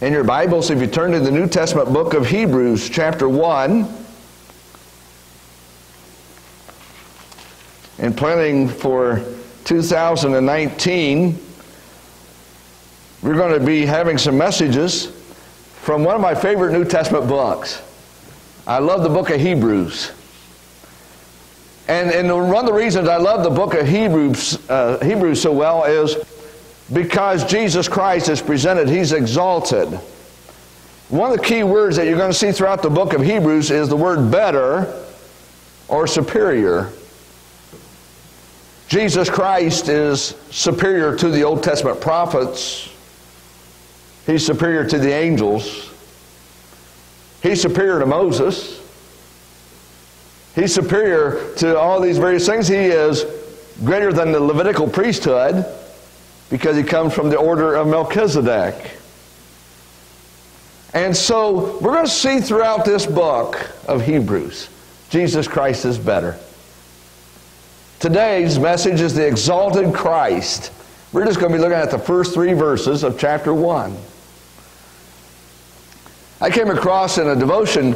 in your Bibles, if you turn to the New Testament book of Hebrews, chapter 1, and planning for 2019, we're going to be having some messages from one of my favorite New Testament books. I love the book of Hebrews. And, and one of the reasons I love the book of Hebrews, uh, Hebrews so well is because Jesus Christ is presented, He's exalted. One of the key words that you're going to see throughout the book of Hebrews is the word better or superior. Jesus Christ is superior to the Old Testament prophets. He's superior to the angels. He's superior to Moses. He's superior to all these various things. He is greater than the Levitical priesthood because he comes from the order of Melchizedek. And so we're going to see throughout this book of Hebrews, Jesus Christ is better. Today's message is the exalted Christ. We're just going to be looking at the first three verses of chapter 1. I came across in a devotion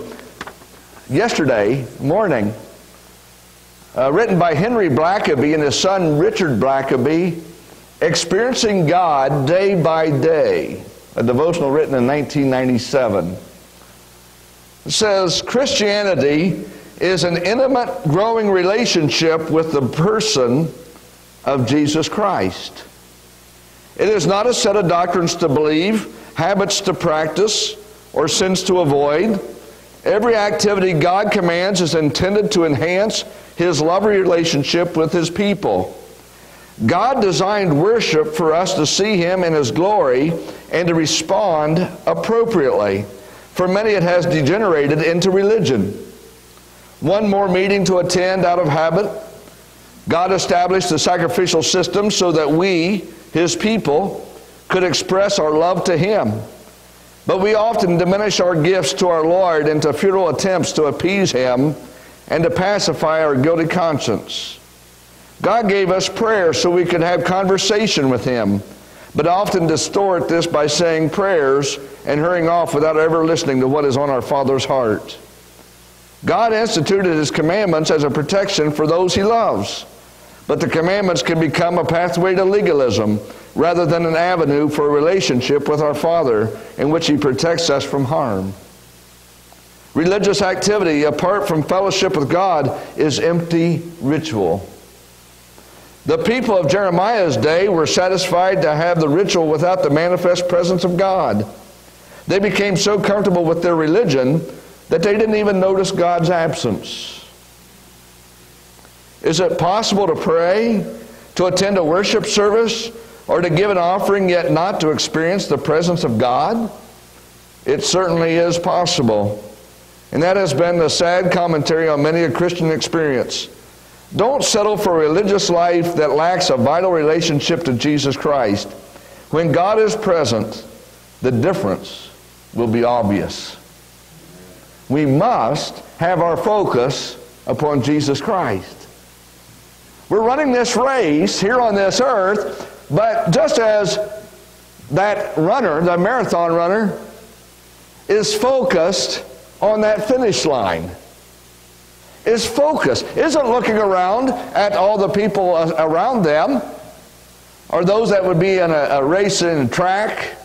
yesterday morning, uh, written by Henry Blackaby and his son Richard Blackaby, Experiencing God Day by Day, a devotional written in 1997. Says Christianity is an intimate, growing relationship with the person of Jesus Christ. It is not a set of doctrines to believe, habits to practice, or sins to avoid. Every activity God commands is intended to enhance His loving relationship with His people. God designed worship for us to see Him in His glory and to respond appropriately. For many, it has degenerated into religion. One more meeting to attend out of habit. God established the sacrificial system so that we, His people, could express our love to Him. But we often diminish our gifts to our Lord into futile attempts to appease Him and to pacify our guilty conscience. God gave us prayer so we could have conversation with Him, but often distort this by saying prayers and hurrying off without ever listening to what is on our Father's heart. God instituted His commandments as a protection for those He loves, but the commandments can become a pathway to legalism rather than an avenue for a relationship with our Father in which He protects us from harm. Religious activity apart from fellowship with God is empty ritual. The people of Jeremiah's day were satisfied to have the ritual without the manifest presence of God. They became so comfortable with their religion that they didn't even notice God's absence. Is it possible to pray, to attend a worship service, or to give an offering yet not to experience the presence of God? It certainly is possible. And that has been the sad commentary on many a Christian experience. Don't settle for a religious life that lacks a vital relationship to Jesus Christ. When God is present, the difference will be obvious. We must have our focus upon Jesus Christ. We're running this race here on this earth but just as that runner, the marathon runner, is focused on that finish line, is focused, isn't looking around at all the people around them, or those that would be in a, a race in track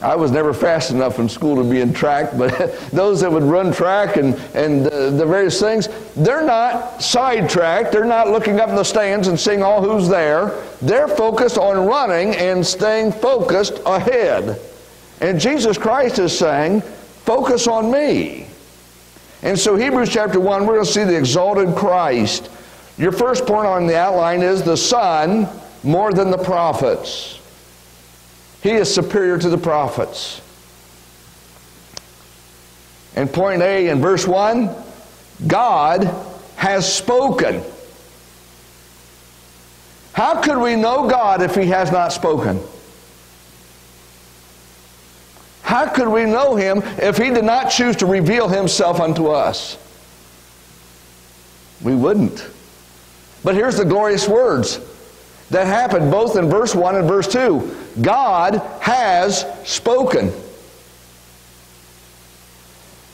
I was never fast enough in school to be in track, but those that would run track and, and uh, the various things, they're not sidetracked. They're not looking up in the stands and seeing all who's there. They're focused on running and staying focused ahead. And Jesus Christ is saying, focus on me. And so, Hebrews chapter 1, we're going to see the exalted Christ. Your first point on the outline is the Son more than the prophets. He is superior to the prophets. And point A in verse 1 God has spoken. How could we know God if He has not spoken? How could we know Him if He did not choose to reveal Himself unto us? We wouldn't. But here's the glorious words that happened both in verse 1 and verse 2. God has spoken.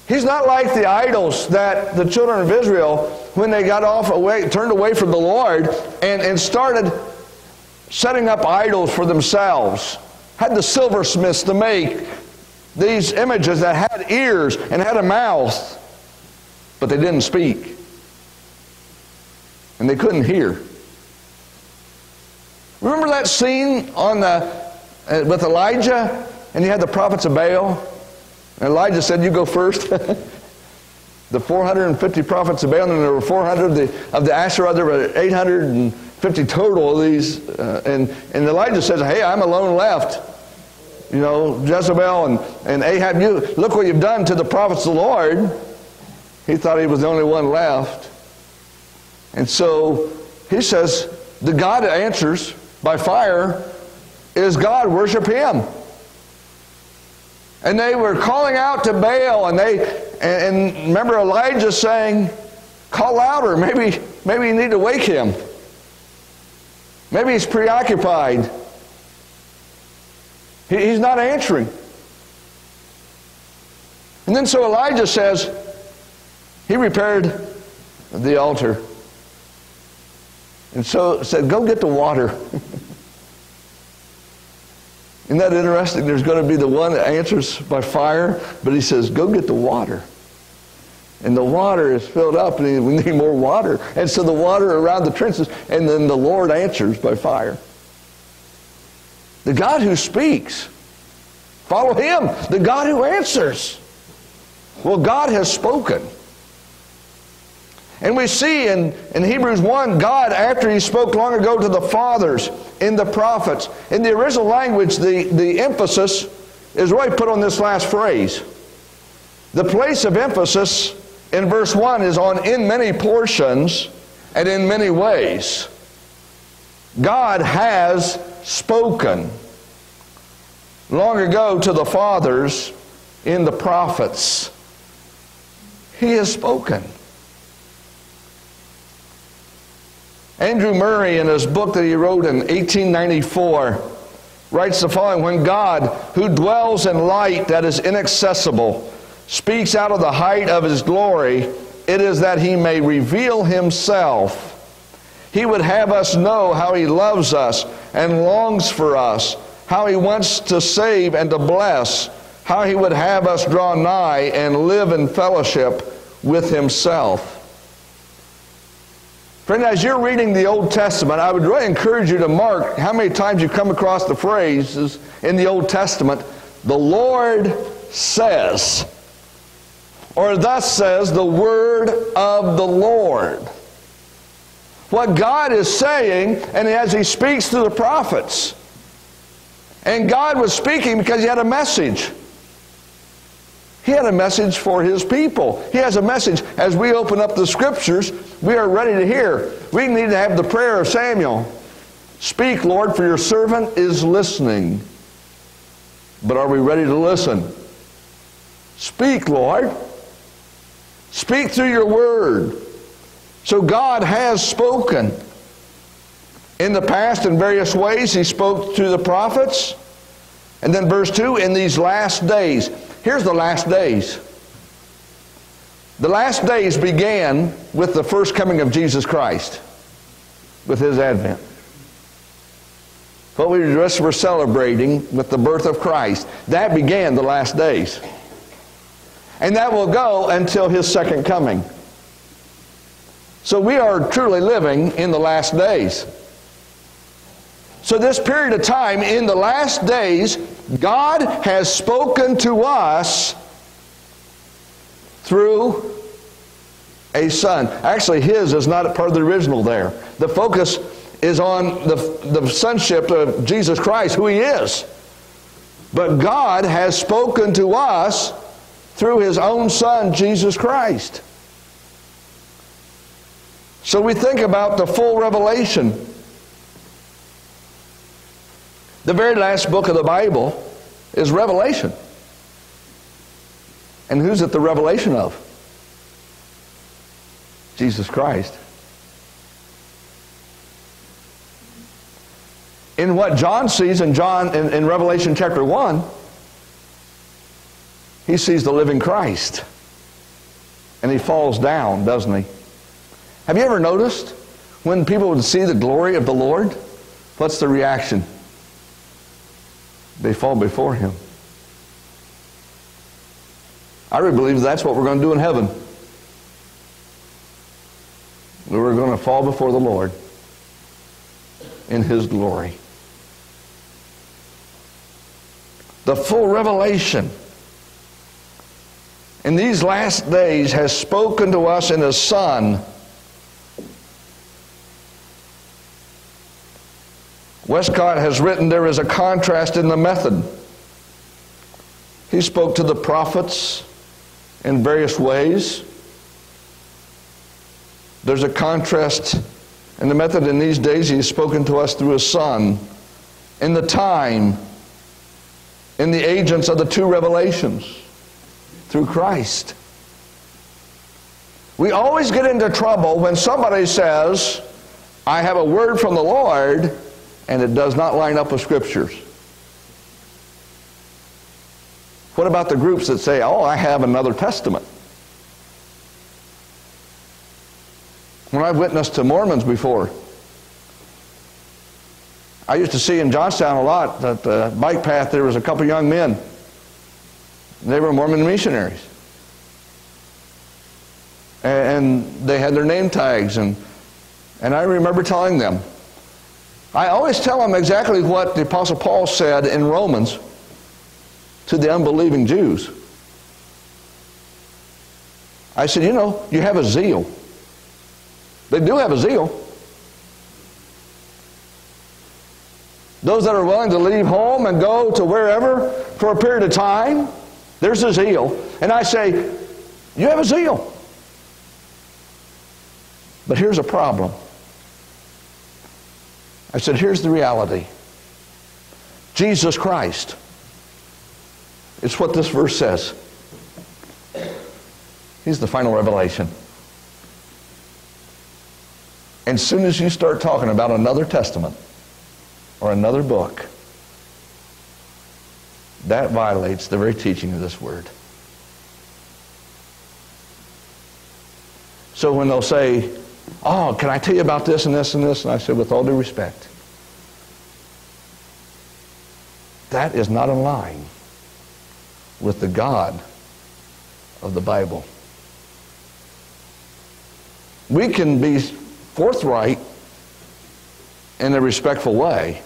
He's not like the idols that the children of Israel, when they got off away, turned away from the Lord and, and started setting up idols for themselves. Had the silversmiths to make these images that had ears and had a mouth, but they didn't speak. And they couldn't hear. Remember that scene on the, uh, with Elijah? And you had the prophets of Baal? And Elijah said, You go first. the 450 prophets of Baal, and there were 400 of the, of the Asherah, there were 850 total of these. Uh, and, and Elijah says, Hey, I'm alone left. You know, Jezebel and, and Ahab, you look what you've done to the prophets of the Lord. He thought he was the only one left. And so he says, the God that answers by fire is God. Worship him. And they were calling out to Baal, and they and, and remember Elijah saying, "Call louder. Maybe maybe you need to wake him. Maybe he's preoccupied. He, he's not answering." And then so Elijah says, he repaired the altar. And so said, Go get the water. Isn't that interesting? There's going to be the one that answers by fire, but he says, Go get the water. And the water is filled up, and we need more water. And so the water around the trenches, and then the Lord answers by fire. The God who speaks, follow him. The God who answers. Well, God has spoken. And we see in, in Hebrews 1, God, after he spoke long ago to the fathers in the prophets, in the original language, the, the emphasis is really put on this last phrase. The place of emphasis in verse 1 is on in many portions and in many ways. God has spoken long ago to the fathers in the prophets. He has spoken. Andrew Murray, in his book that he wrote in 1894, writes the following When God, who dwells in light that is inaccessible, speaks out of the height of his glory, it is that he may reveal himself. He would have us know how he loves us and longs for us, how he wants to save and to bless, how he would have us draw nigh and live in fellowship with himself. Friend, as you're reading the Old Testament, I would really encourage you to mark how many times you come across the phrases in the Old Testament, the Lord says, or thus says the word of the Lord. What God is saying, and as He speaks to the prophets. And God was speaking because He had a message. He had a message for his people. He has a message. As we open up the scriptures, we are ready to hear. We need to have the prayer of Samuel. Speak, Lord, for your servant is listening. But are we ready to listen? Speak, Lord. Speak through your word. So God has spoken. In the past, in various ways, He spoke to the prophets. And then, verse 2 in these last days. Here's the last days. The last days began with the first coming of Jesus Christ, with his advent. What we just were celebrating with the birth of Christ, that began the last days. And that will go until his second coming. So we are truly living in the last days. So, this period of time, in the last days, God has spoken to us through a son. Actually, his is not part of the original there. The focus is on the, the sonship of Jesus Christ, who he is. But God has spoken to us through his own son, Jesus Christ. So we think about the full revelation the very last book of the Bible is Revelation. And who's it the revelation of? Jesus Christ. in what John sees in John in, in Revelation chapter 1, he sees the living Christ. And he falls down, doesn't he? Have you ever noticed when people would see the glory of the Lord? What's the reaction? They fall before him. I really believe that's what we're going to do in heaven. We're going to fall before the Lord in his glory. The full revelation in these last days has spoken to us in his Son. Westcott has written there is a contrast in the method. He spoke to the prophets in various ways. There's a contrast in the method in these days. He's spoken to us through his Son. In the time, in the agents of the two revelations, through Christ. We always get into trouble when somebody says, I have a word from the Lord, and it does not line up with scriptures. What about the groups that say, oh, I have another testament? When I've witnessed to Mormons before, I used to see in Johnstown a lot that the bike path there was a couple young men. They were Mormon missionaries. And they had their name tags and and I remember telling them. I always tell them exactly what the Apostle Paul said in Romans to the unbelieving Jews. I said, you know, you have a zeal. They do have a zeal. Those that are willing to leave home and go to wherever for a period of time, there's a zeal. And I say, you have a zeal. But here's a problem. I said, here's the reality Jesus Christ it's what this verse says. He's the final revelation. And as soon as you start talking about another testament or another book, that violates the very teaching of this word. So when they'll say, Oh, can I tell you about this and this and this? And I said, With all due respect, that is not in line with the God of the Bible. We can be forthright in a respectful way,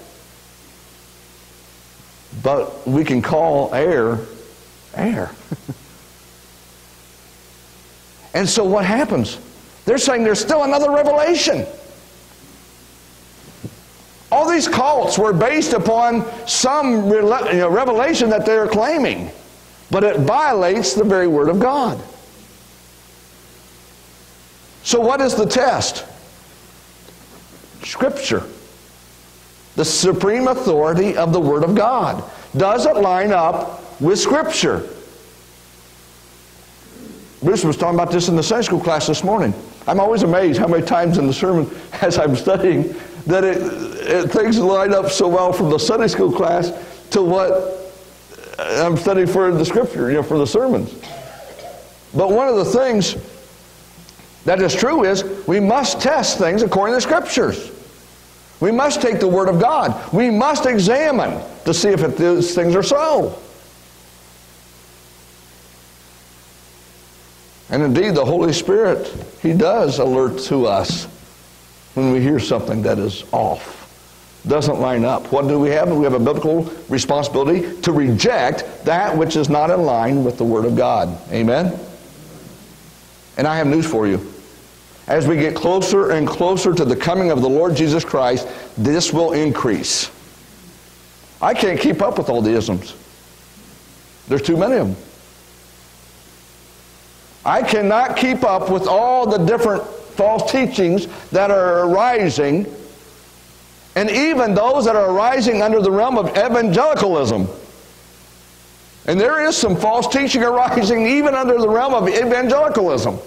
but we can call air air. and so what happens? They're saying there's still another revelation. All these cults were based upon some revelation that they're claiming but it violates the very Word of God. So, what is the test? Scripture. The supreme authority of the Word of God. Does it line up with Scripture? Bruce was talking about this in the Sunday school class this morning. I'm always amazed how many times in the sermon, as I'm studying, that it, it, things line up so well from the Sunday school class to what I'm studying for the scripture, you know, for the sermons. But one of the things that is true is we must test things according to the scriptures. We must take the word of God. We must examine to see if it, these things are so. And indeed, the Holy Spirit, He does alert to us when we hear something that is off doesn't line up. What do we have? We have a biblical responsibility to reject that which is not in line with the Word of God. Amen? And I have news for you. As we get closer and closer to the coming of the Lord Jesus Christ, this will increase. I can't keep up with all the isms. There's too many of them. I cannot keep up with all the different false teachings that are arising and even those that are arising under the realm of evangelicalism. And there is some false teaching arising even under the realm of evangelicalism.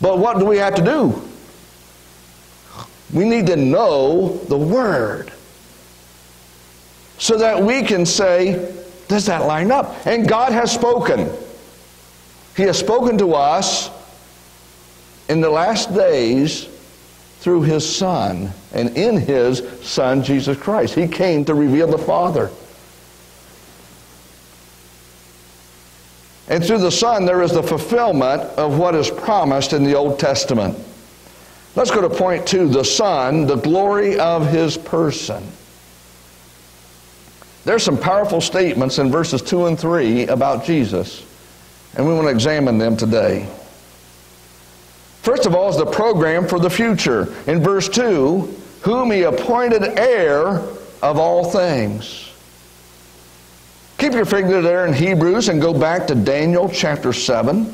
But what do we have to do? We need to know the Word so that we can say, does that line up? And God has spoken. He has spoken to us in the last days through His Son and in His Son, Jesus Christ. He came to reveal the Father. And through the Son, there is the fulfillment of what is promised in the Old Testament. Let's go to point two the Son, the glory of His person. There's some powerful statements in verses 2 and 3 about Jesus, and we want to examine them today. First of all, is the program for the future. In verse 2, whom he appointed heir of all things. Keep your finger there in Hebrews and go back to Daniel chapter 7.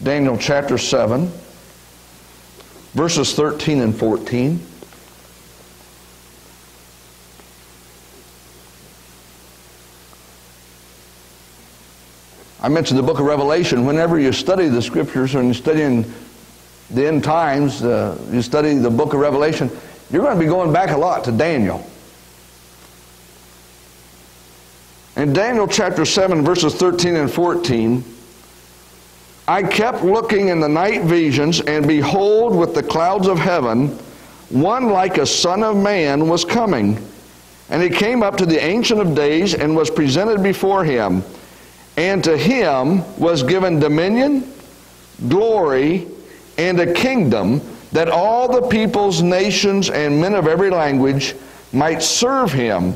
Daniel chapter 7, verses 13 and 14. I mentioned the book of Revelation. Whenever you study the scriptures and you're studying the end times, uh, you study the book of Revelation, you're going to be going back a lot to Daniel. In Daniel chapter 7, verses 13 and 14, I kept looking in the night visions, and behold, with the clouds of heaven, one like a son of man was coming. And he came up to the Ancient of Days and was presented before him. And to him was given dominion, glory, and a kingdom that all the peoples, nations, and men of every language might serve him.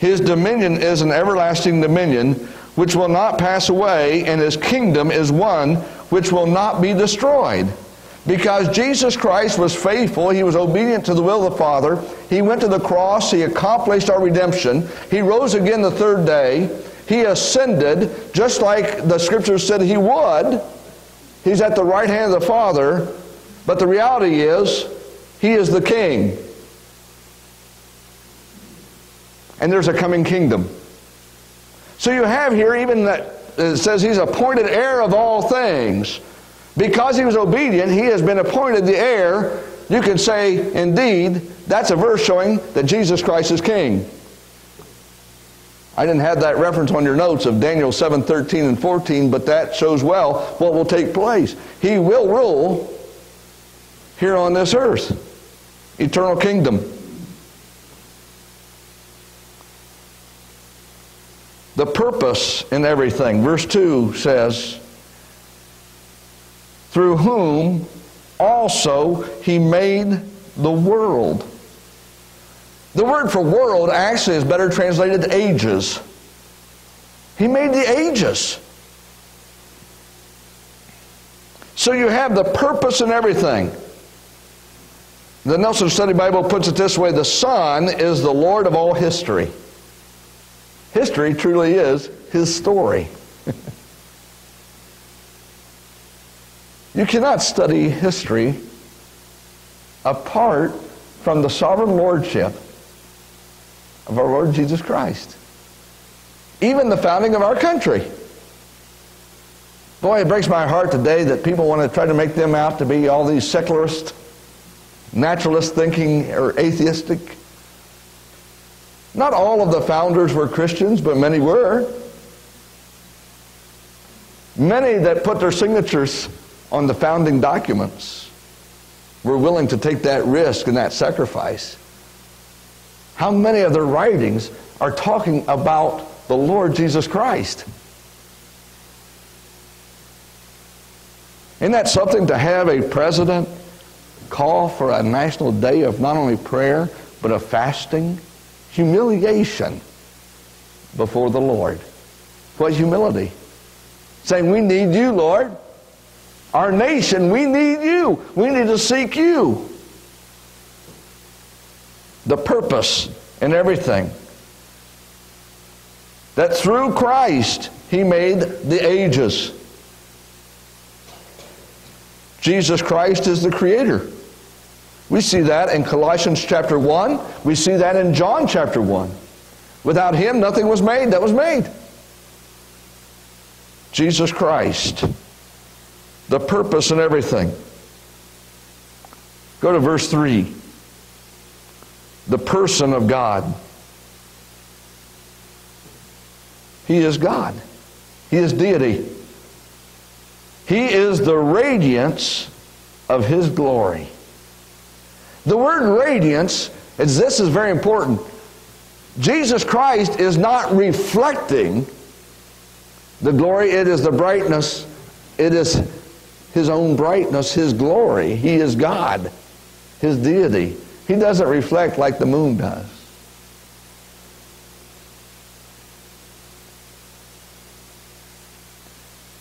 His dominion is an everlasting dominion which will not pass away, and his kingdom is one which will not be destroyed. Because Jesus Christ was faithful, he was obedient to the will of the Father. He went to the cross, he accomplished our redemption. He rose again the third day. He ascended just like the scriptures said he would. He's at the right hand of the Father. But the reality is, he is the king. And there's a coming kingdom. So you have here even that it says he's appointed heir of all things. Because he was obedient, he has been appointed the heir. You can say, indeed, that's a verse showing that Jesus Christ is king. I didn't have that reference on your notes of Daniel 7 13 and 14, but that shows well what will take place. He will rule here on this earth, eternal kingdom. The purpose in everything. Verse 2 says, Through whom also he made the world. The word for world actually is better translated ages. He made the ages. So you have the purpose in everything. The Nelson Study Bible puts it this way the Son is the Lord of all history. History truly is His story. you cannot study history apart from the sovereign lordship of our Lord Jesus Christ. Even the founding of our country. Boy, it breaks my heart today that people want to try to make them out to be all these secularist, naturalist thinking, or atheistic. Not all of the founders were Christians, but many were. Many that put their signatures on the founding documents were willing to take that risk and that sacrifice. How many of their writings are talking about the Lord Jesus Christ? Isn't that something to have a president call for a national day of not only prayer, but of fasting? Humiliation before the Lord. What humility? Saying, We need you, Lord. Our nation, we need you. We need to seek you the purpose and everything. That through Christ he made the ages. Jesus Christ is the creator. We see that in Colossians chapter 1. We see that in John chapter 1. Without him, nothing was made that was made. Jesus Christ the purpose and everything. Go to verse 3. The person of God. He is God. He is deity. He is the radiance of His glory. The word radiance, is, this is very important. Jesus Christ is not reflecting the glory, it is the brightness, it is His own brightness, His glory. He is God, His deity. He doesn't reflect like the moon does.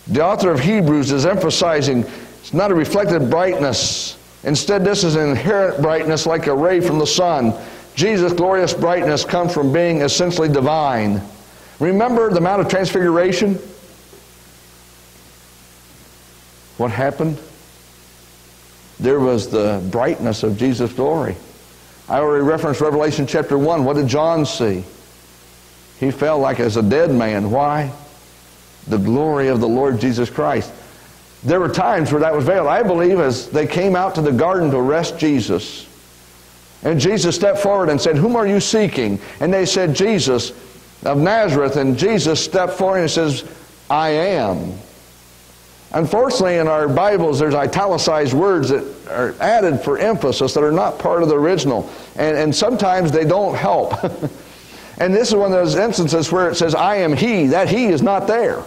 The author of Hebrews is emphasizing it's not a reflected brightness. Instead, this is an inherent brightness like a ray from the sun. Jesus' glorious brightness comes from being essentially divine. Remember the Mount of Transfiguration? What happened? There was the brightness of Jesus' glory. I already referenced Revelation chapter 1. What did John see? He felt like as a dead man. Why? The glory of the Lord Jesus Christ. There were times where that was veiled. I believe as they came out to the garden to arrest Jesus, and Jesus stepped forward and said, Whom are you seeking? And they said, Jesus of Nazareth. And Jesus stepped forward and says, I am. Unfortunately, in our Bibles, there's italicized words that are added for emphasis that are not part of the original. And, and sometimes they don't help. and this is one of those instances where it says, I am He. That He is not there.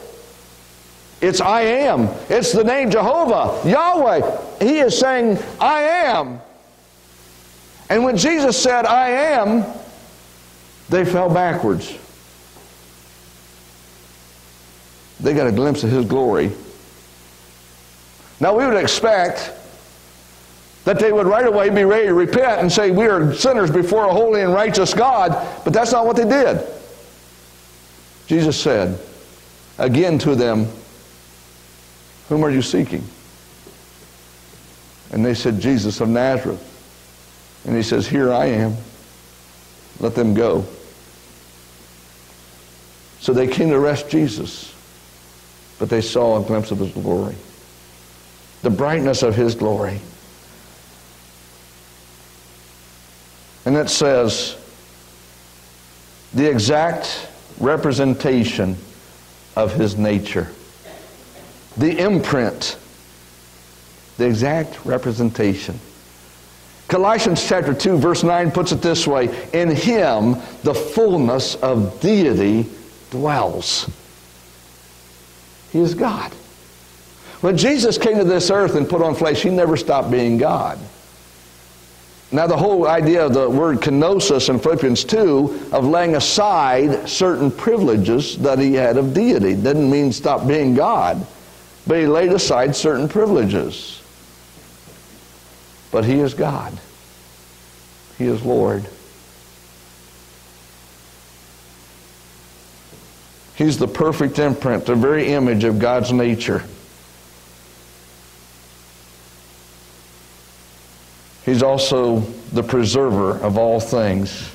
It's I am. It's the name Jehovah, Yahweh. He is saying, I am. And when Jesus said, I am, they fell backwards. They got a glimpse of His glory. Now, we would expect that they would right away be ready to repent and say, We are sinners before a holy and righteous God, but that's not what they did. Jesus said again to them, Whom are you seeking? And they said, Jesus of Nazareth. And he says, Here I am. Let them go. So they came to arrest Jesus, but they saw a glimpse of his glory the brightness of his glory. And it says, the exact representation of his nature. The imprint. The exact representation. Colossians chapter 2 verse 9 puts it this way, in him the fullness of deity dwells. He is God. When Jesus came to this earth and put on flesh, he never stopped being God. Now, the whole idea of the word kenosis in Philippians 2 of laying aside certain privileges that he had of deity didn't mean stop being God, but he laid aside certain privileges. But he is God, he is Lord. He's the perfect imprint, the very image of God's nature. He's also the preserver of all things,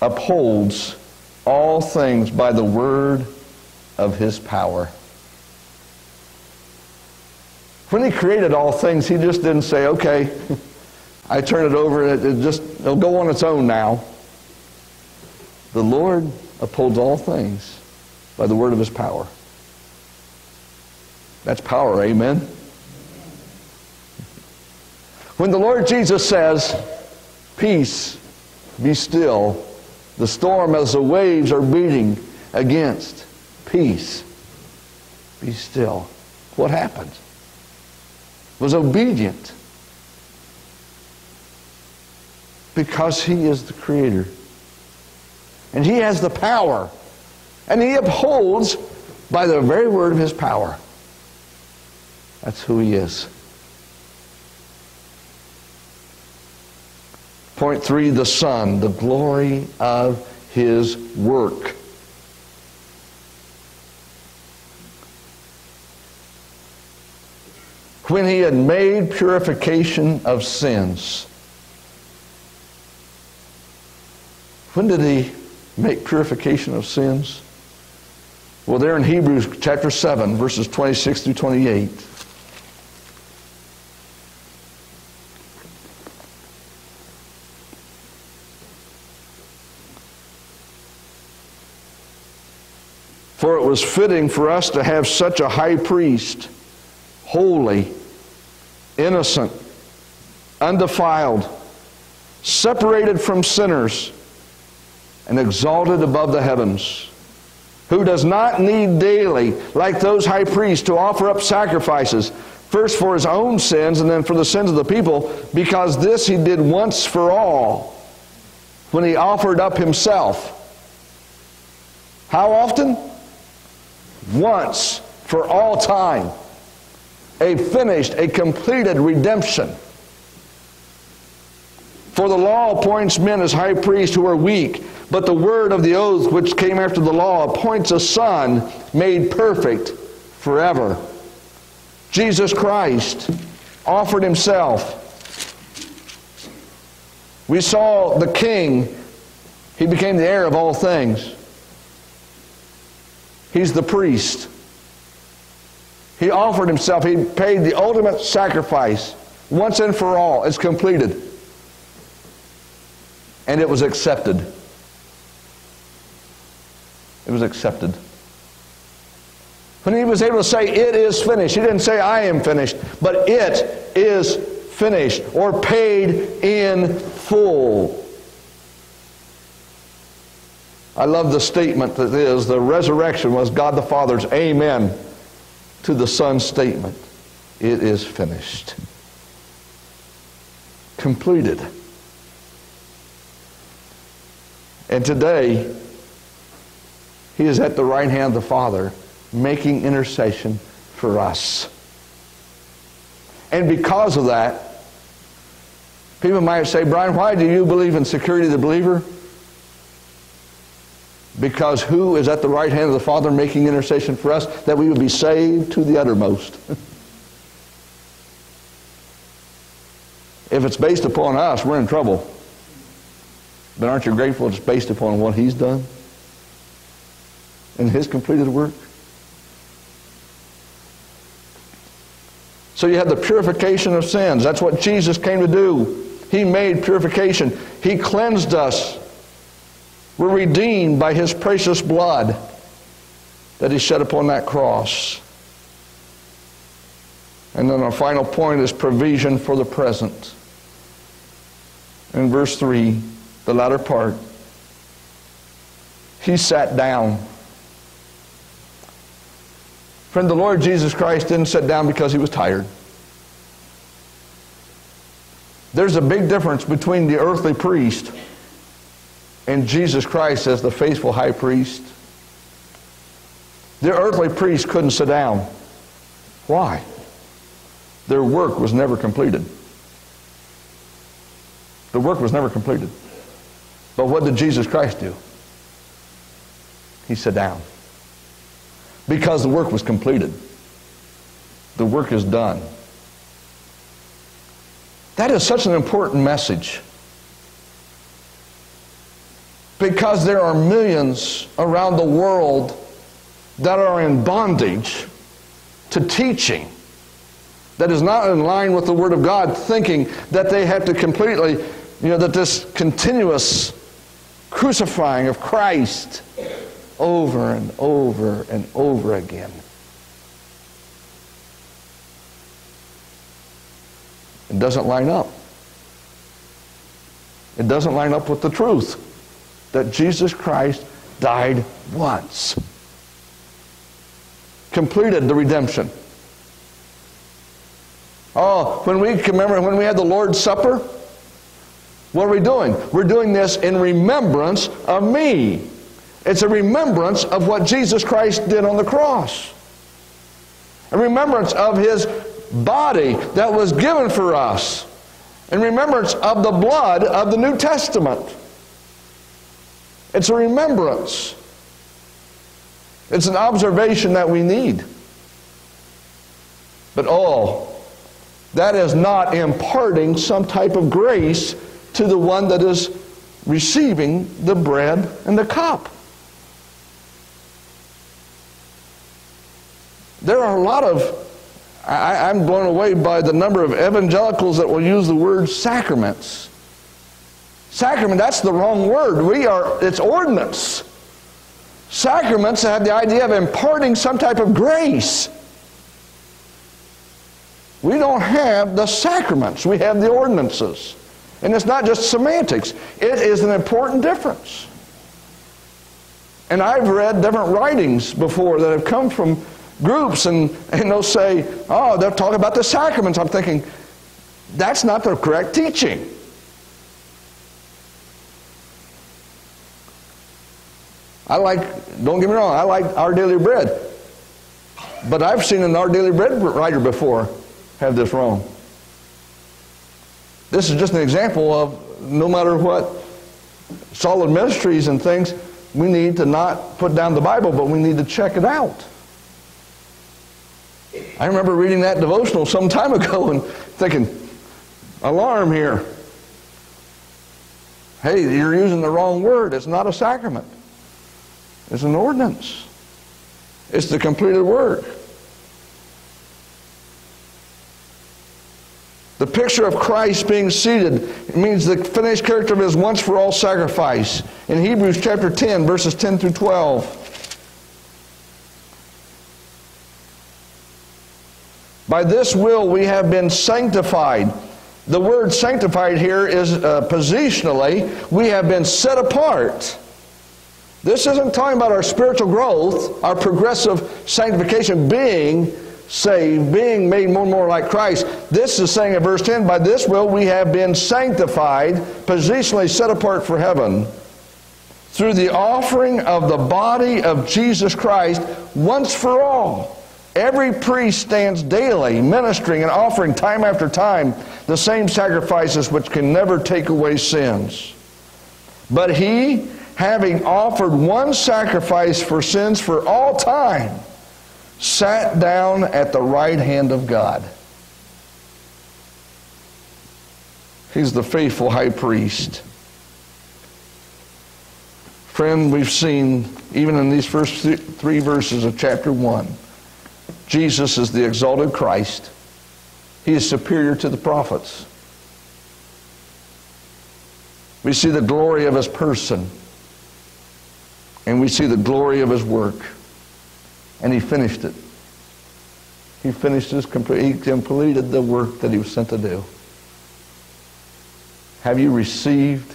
upholds all things by the word of his power. When he created all things, he just didn't say, okay, I turn it over, it, it just, it'll go on its own now. The Lord upholds all things by the word of his power. That's power, amen? When the Lord Jesus says, Peace, be still, the storm as the waves are beating against, peace, be still. What happened? Was obedient. Because he is the creator. And he has the power. And he upholds by the very word of his power. That's who he is. Point three, the Son, the glory of his work. When he had made purification of sins. When did he make purification of sins? Well, there in Hebrews chapter 7, verses 26 through 28. Was fitting for us to have such a high priest, holy, innocent, undefiled, separated from sinners, and exalted above the heavens, who does not need daily, like those high priests, to offer up sacrifices, first for his own sins and then for the sins of the people, because this he did once for all when he offered up himself. How often? Once for all time. A finished, a completed redemption. For the law appoints men as high priests who are weak, but the word of the oath which came after the law appoints a son made perfect forever. Jesus Christ offered himself. We saw the king, he became the heir of all things. He's the priest. He offered himself. He paid the ultimate sacrifice once and for all. It's completed. And it was accepted. It was accepted. When he was able to say, It is finished, he didn't say, I am finished, but it is finished or paid in full. I love the statement that is the resurrection was God the Father's amen to the Son's statement. It is finished. Completed. And today, he is at the right hand of the Father making intercession for us. And because of that, people might say, Bryan, why do you believe in security of the believer? Because who is at the right hand of the Father making intercession for us that we would be saved to the uttermost? if it's based upon us, we're in trouble. But aren't you grateful it's based upon what He's done and His completed work? So you have the purification of sins. That's what Jesus came to do. He made purification. He cleansed us we're redeemed by his precious blood that he shed upon that cross. And then our final point is provision for the present. In verse 3, the latter part, he sat down. Friend, the Lord Jesus Christ didn't sit down because he was tired. There's a big difference between the earthly priest and Jesus Christ as the faithful high priest. The earthly priests couldn't sit down. Why? Their work was never completed. The work was never completed. But what did Jesus Christ do? He sat down. Because the work was completed. The work is done. That is such an important message because there are millions around the world that are in bondage to teaching that is not in line with the Word of God, thinking that they have to completely, you know, that this continuous crucifying of Christ over and over and over again. It doesn't line up. It doesn't line up with the truth that Jesus Christ died once. Completed the redemption. Oh, when we remember when we had the Lord's Supper, what are we doing? We're doing this in remembrance of me. It's a remembrance of what Jesus Christ did on the cross. A remembrance of his body that was given for us. In remembrance of the blood of the New Testament. It's a remembrance. It's an observation that we need. But oh, that is not imparting some type of grace to the one that is receiving the bread and the cup. There are a lot of, I, I'm blown away by the number of evangelicals that will use the word sacraments. Sacrament, that's the wrong word. We are, it's ordinance. Sacraments have the idea of imparting some type of grace. We don't have the sacraments, we have the ordinances. And it's not just semantics, it is an important difference. And I've read different writings before that have come from groups, and, and they'll say, oh, they'll talk about the sacraments. I'm thinking, that's not the correct teaching. I like, don't get me wrong, I like Our Daily Bread. But I've seen an Our Daily Bread writer before have this wrong. This is just an example of no matter what solid ministries and things, we need to not put down the Bible, but we need to check it out. I remember reading that devotional some time ago and thinking, alarm here. Hey, you're using the wrong word. It's not a sacrament. It's an ordinance. It's the completed work. The picture of Christ being seated means the finished character of his once for all sacrifice. In Hebrews chapter 10, verses 10 through 12. By this will we have been sanctified. The word sanctified here is uh, positionally, we have been set apart. This isn't talking about our spiritual growth, our progressive sanctification, being saved, being made more and more like Christ. This is saying in verse 10, by this will we have been sanctified, positionally set apart for heaven, through the offering of the body of Jesus Christ once for all. Every priest stands daily ministering and offering time after time the same sacrifices which can never take away sins. But he, having offered one sacrifice for sins for all time, sat down at the right hand of God. He's the faithful high priest. Friend, we've seen, even in these first th- three verses of chapter 1, Jesus is the exalted Christ. He is superior to the prophets. We see the glory of his person, and we see the glory of his work. And he finished it. He finished his he completed the work that he was sent to do. Have you received?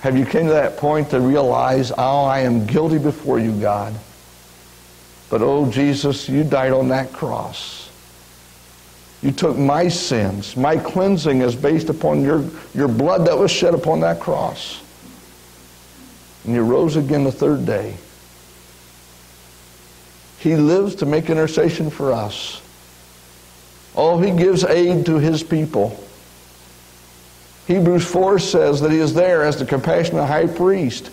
Have you came to that point to realize, oh, I am guilty before you, God. But oh, Jesus, you died on that cross. You took my sins. My cleansing is based upon your, your blood that was shed upon that cross. And you rose again the third day. He lives to make intercession for us. Oh, he gives aid to his people. Hebrews 4 says that he is there as the compassionate high priest,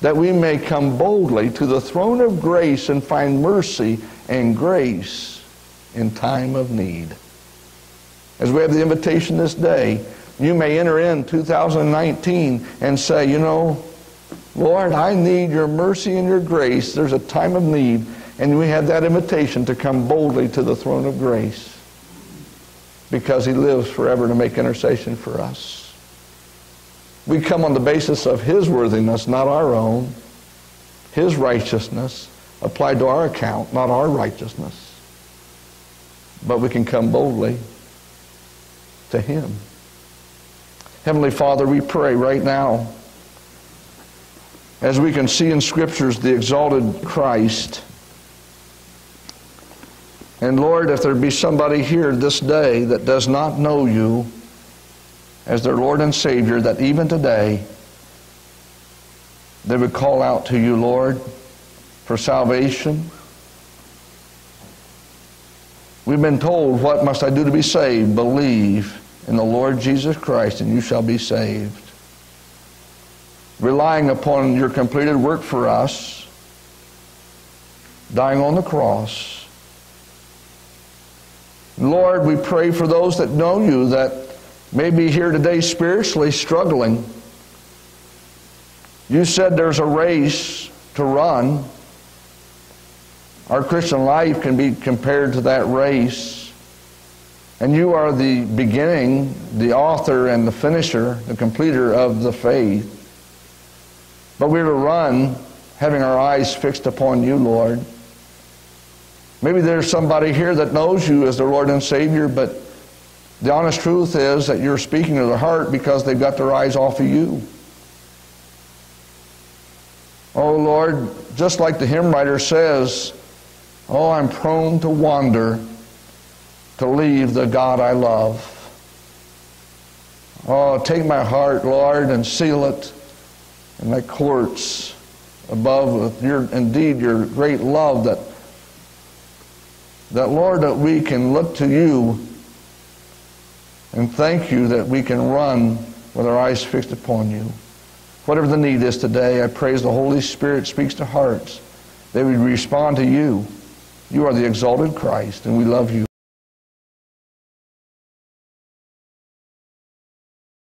that we may come boldly to the throne of grace and find mercy and grace in time of need. As we have the invitation this day, you may enter in 2019 and say, you know, Lord, I need your mercy and your grace. There's a time of need. And we have that invitation to come boldly to the throne of grace because he lives forever to make intercession for us. We come on the basis of his worthiness, not our own, his righteousness applied to our account, not our righteousness. But we can come boldly to him. Heavenly Father, we pray right now as we can see in scriptures the exalted Christ and Lord, if there be somebody here this day that does not know you as their Lord and Savior, that even today they would call out to you, Lord, for salvation. We've been told, What must I do to be saved? Believe in the Lord Jesus Christ, and you shall be saved. Relying upon your completed work for us, dying on the cross Lord, we pray for those that know you that may be here today spiritually struggling. You said there's a race to run. Our Christian life can be compared to that race. And you are the beginning, the author, and the finisher, the completer of the faith. But we're to run having our eyes fixed upon you, Lord. Maybe there's somebody here that knows you as their Lord and Savior, but the honest truth is that you're speaking to their heart because they've got their eyes off of you. Oh Lord, just like the hymn writer says, Oh, I'm prone to wander, to leave the God I love. Oh, take my heart, Lord, and seal it in thy courts above with your indeed your great love that that Lord that we can look to you and thank you that we can run with our eyes fixed upon you. Whatever the need is today, I praise the Holy Spirit speaks to hearts. They would respond to you. You are the exalted Christ, and we love you.